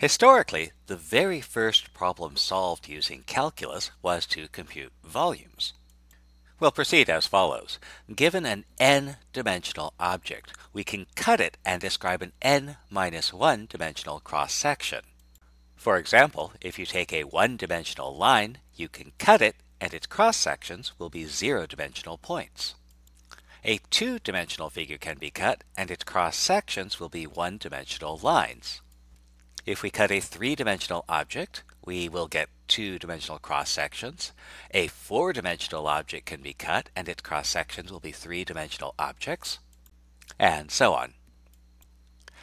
Historically, the very first problem solved using calculus was to compute volumes. We'll proceed as follows. Given an n-dimensional object, we can cut it and describe an n minus 1 dimensional cross-section. For example, if you take a one-dimensional line, you can cut it and its cross-sections will be zero-dimensional points. A two-dimensional figure can be cut and its cross-sections will be one-dimensional lines. If we cut a three-dimensional object, we will get two-dimensional cross-sections. A four-dimensional object can be cut, and its cross-sections will be three-dimensional objects, and so on.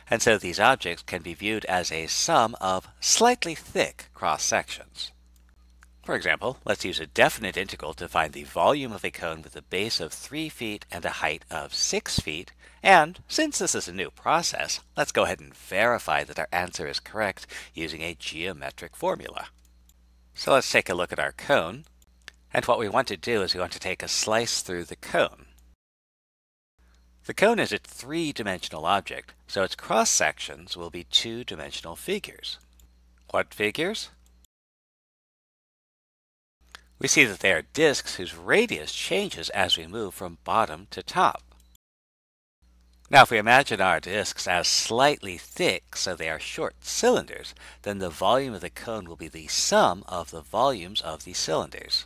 And so these objects can be viewed as a sum of slightly thick cross-sections. For example, let's use a definite integral to find the volume of a cone with a base of 3 feet and a height of 6 feet and since this is a new process, let's go ahead and verify that our answer is correct using a geometric formula. So let's take a look at our cone. And what we want to do is we want to take a slice through the cone. The cone is a three-dimensional object, so its cross-sections will be two-dimensional figures. What figures? We see that they are disks whose radius changes as we move from bottom to top. Now if we imagine our disks as slightly thick so they are short cylinders, then the volume of the cone will be the sum of the volumes of the cylinders.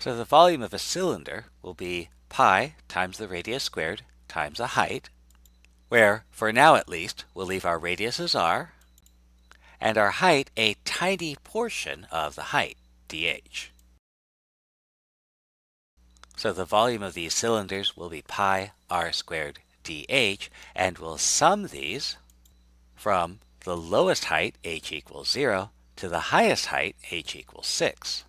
So the volume of a cylinder will be pi times the radius squared times the height, where, for now at least, we'll leave our radius as r, and our height a tiny portion of the height, dh. So the volume of these cylinders will be pi r squared dh, and we'll sum these from the lowest height, h equals 0, to the highest height, h equals 6.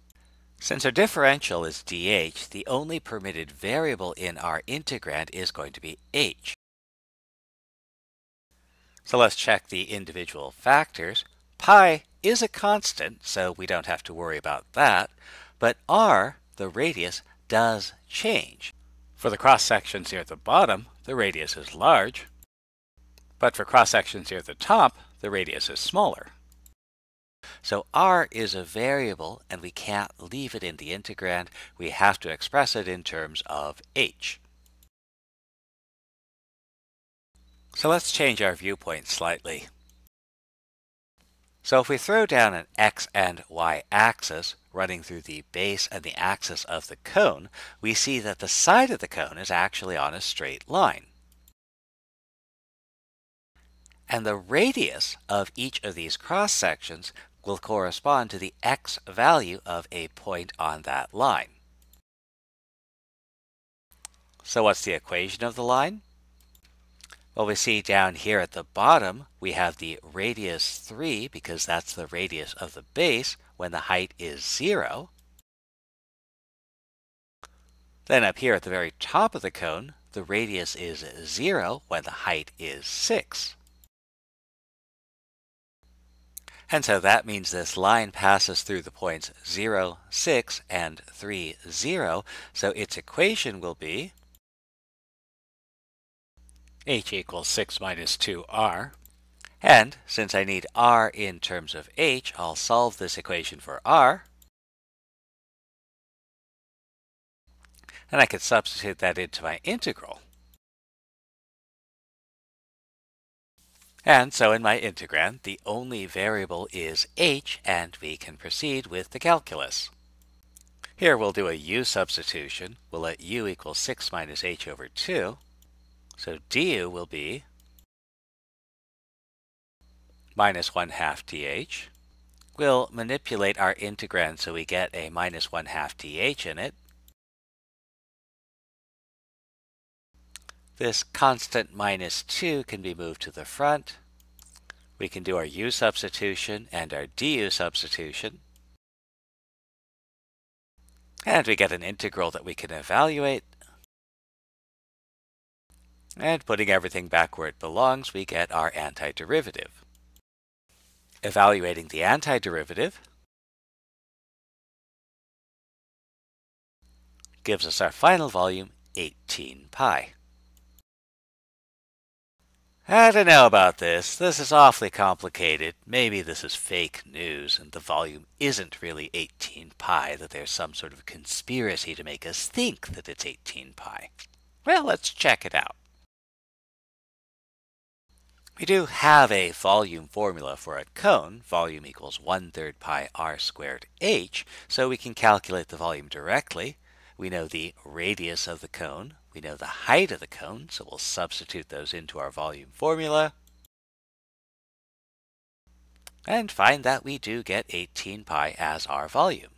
Since our differential is dh, the only permitted variable in our integrand is going to be h. So let's check the individual factors. Pi is a constant, so we don't have to worry about that, but r, the radius, does change. For the cross sections here at the bottom, the radius is large, but for cross sections here at the top, the radius is smaller. So r is a variable and we can't leave it in the integrand. We have to express it in terms of h. So let's change our viewpoint slightly. So if we throw down an x and y axis running through the base and the axis of the cone, we see that the side of the cone is actually on a straight line. And the radius of each of these cross sections will correspond to the x value of a point on that line. So what's the equation of the line? Well, we see down here at the bottom, we have the radius 3 because that's the radius of the base when the height is 0. Then up here at the very top of the cone, the radius is 0 when the height is 6. And so that means this line passes through the points 0, 6, and 3, 0. So its equation will be h equals 6 minus 2r. And since I need r in terms of h, I'll solve this equation for r. And I can substitute that into my integral. And so in my integrand, the only variable is h, and we can proceed with the calculus. Here we'll do a u substitution. We'll let u equal 6 minus h over 2. So du will be minus 1 half dh. We'll manipulate our integrand so we get a minus 1 half dh in it. This constant minus 2 can be moved to the front. We can do our u substitution and our du substitution. And we get an integral that we can evaluate. And putting everything back where it belongs, we get our antiderivative. Evaluating the antiderivative gives us our final volume, 18 pi. I don't know about this. This is awfully complicated. Maybe this is fake news and the volume isn't really 18 pi, that there's some sort of conspiracy to make us think that it's 18 pi. Well, let's check it out. We do have a volume formula for a cone. Volume equals 1 third pi r squared h, so we can calculate the volume directly. We know the radius of the cone, we know the height of the cone, so we'll substitute those into our volume formula. And find that we do get 18 pi as our volume.